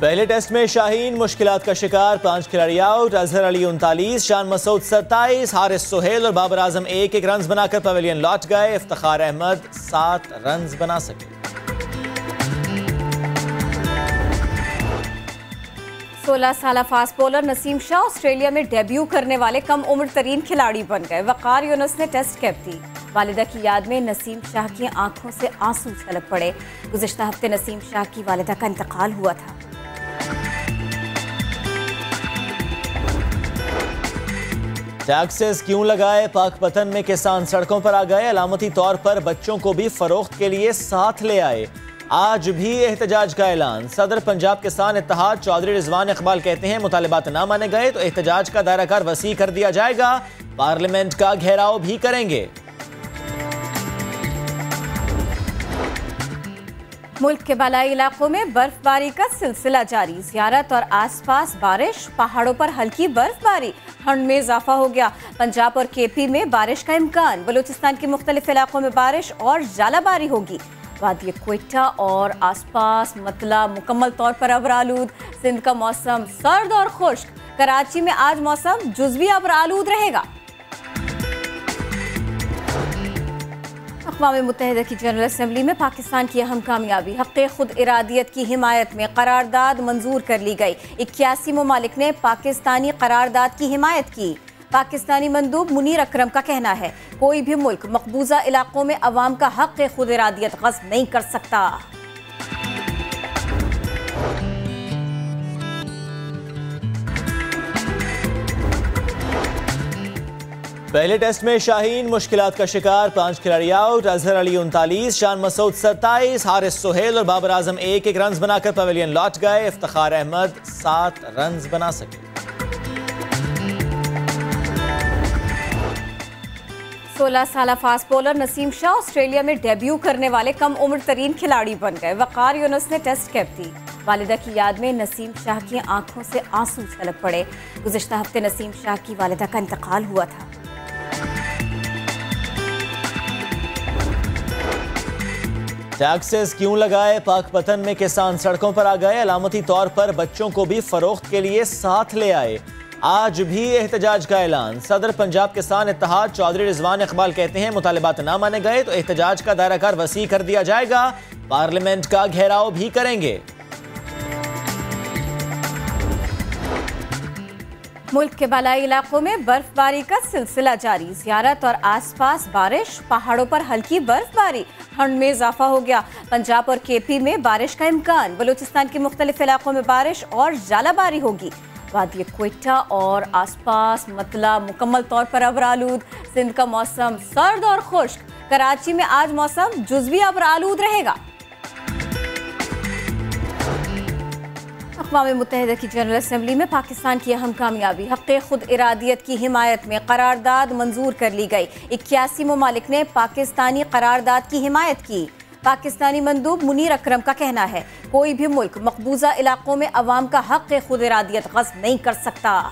پہلے ٹیسٹ میں شاہین مشکلات کا شکار، پانچ کھلاڑی آؤٹ، اظہر علی انتالیس، شان مسعود ستائیس، حارث سہیل اور بابر اعظم ایک ایک رنز بنا کر پویلین لوٹ گئے۔ افتخار احمد سات رنز بنا سکے۔ سولہ سالہ fast bowler Naseem Shah Australia میں ڈیبیو کرنے والے کم عمر ترین کھلاڑی بن گئے۔ وقار یونس نے ٹیسٹ کیپ دی۔ والدہ کی یاد میں نسیم شاہ کی آنکھوں سے آنسو چھلک پڑے۔ گزشتہ ہفتے نسیم شاہ کی والدہ کا انتقال ہوا تھا۔ ٹیکسز کیوں لگائے؟ پاک پتن میں کسان سڑکوں پر آ گئے۔ علامتی طور پر بچوں کو بھی فروخت کے لیے ساتھ لے آئے۔ آج بھی احتجاج کا اعلان۔ صدر پنجاب کسان اتحاد چودھری رضوان اقبال کہتے ہیں، مطالبات نہ مانے گئے تو احتجاج کا دائرہ کار وسیع کر دیا جائے گا۔ پارلیمنٹ کا گھیراؤ بھی کریں گے۔ ملک کے بالائی علاقوں میں برف باری کا سلسلہ جاری۔ زیارت اور آس پاس بارش، پہاڑوں پر ہلکی برف باری ٹھنڈ میں اضافہ ہو گیا۔ پنجاب اور کے پی میں بارش کا امکان۔ بلوچستان کے مختلف علاقوں میں بارش اور جالہ باری ہوگی۔ وادی کوئٹہ اور آس پاس مطلع مکمل طور پر ابرالود سندھ کا موسم سرد اور خشک۔ کراچی میں آج موسم جزوی ابرالود رہے گا۔ اقوام متحدہ کی جنرل اسمبلی میں پاکستان کی اہم کامیابی، حق خود ارادیت کی حمایت میں قرارداد منظور کر لی گئی۔ اکیاسی ممالک نے پاکستانی قرارداد کی حمایت کی۔ پاکستانی مندوب منیر اکرم کا کہنا ہے، کوئی بھی ملک مقبوضہ علاقوں میں عوام کا حق خود ارادیت غصب نہیں کر سکتا۔ پہلے ٹیسٹ میں شاہین مشکلات کا شکار، پانچ کھلاڑی آؤٹ، اظہر علی انتالیس، شان مسعود ستائیس، حارث سہیل اور بابر اعظم ایک ایک رنز بنا کر پویلین لوٹ گئے۔ افتخار احمد سات رنز بنا سکے۔ سولہ سالہ fast bowler Naseem Shah Australia میں ڈیبیو کرنے والے کم عمر ترین کھلاڑی بن گئے۔ وقار یونس نے ٹیسٹ کیپ دی۔ والدہ کی یاد میں نسیم شاہ کی آنکھوں سے آنسو چھلک پڑے۔ گزشتہ ہفتے نسیم شاہ کی والدہ کا انتقال ہوا تھا۔ ٹیکسز کیوں لگائے؟ پاک پتن میں کسان سڑکوں پر آ گئے۔ علامتی طور پر بچوں کو بھی فروخت کے لیے ساتھ لے آئے۔ آج بھی احتجاج کا اعلان۔ صدر پنجاب کسان اتحاد چودھری رضوان اقبال کہتے ہیں، مطالبات نہ مانے گئے تو احتجاج کا دائرہ کار وسیع کر دیا جائے گا۔ پارلیمنٹ کا گھیراؤ بھی کریں گے۔ ملک کے بالائی علاقوں میں برف باری کا سلسلہ جاری۔ زیارت اور آس پاس بارش، پہاڑوں پر ہلکی برف باری ٹھنڈ میں اضافہ ہو گیا۔ پنجاب اور کے پی میں بارش کا امکان۔ بلوچستان کے مختلف علاقوں میں بارش اور جالہ باری ہوگی۔ وادی کوئٹہ اور آس پاس مطلع مکمل طور پر ابرالود سندھ کا موسم سرد اور خشک۔ کراچی میں آج موسم جزوی ابرالود رہے گا۔ اقوام متحدہ کی جنرل اسمبلی میں پاکستان کی اہم کامیابی، حق خود ارادیت کی حمایت میں قرارداد منظور کر لی گئی۔ اکیاسی ممالک نے پاکستانی قرارداد کی حمایت کی۔ پاکستانی مندوب منیر اکرم کا کہنا ہے، کوئی بھی ملک مقبوضہ علاقوں میں عوام کا حق خود ارادیت غصب نہیں کر سکتا۔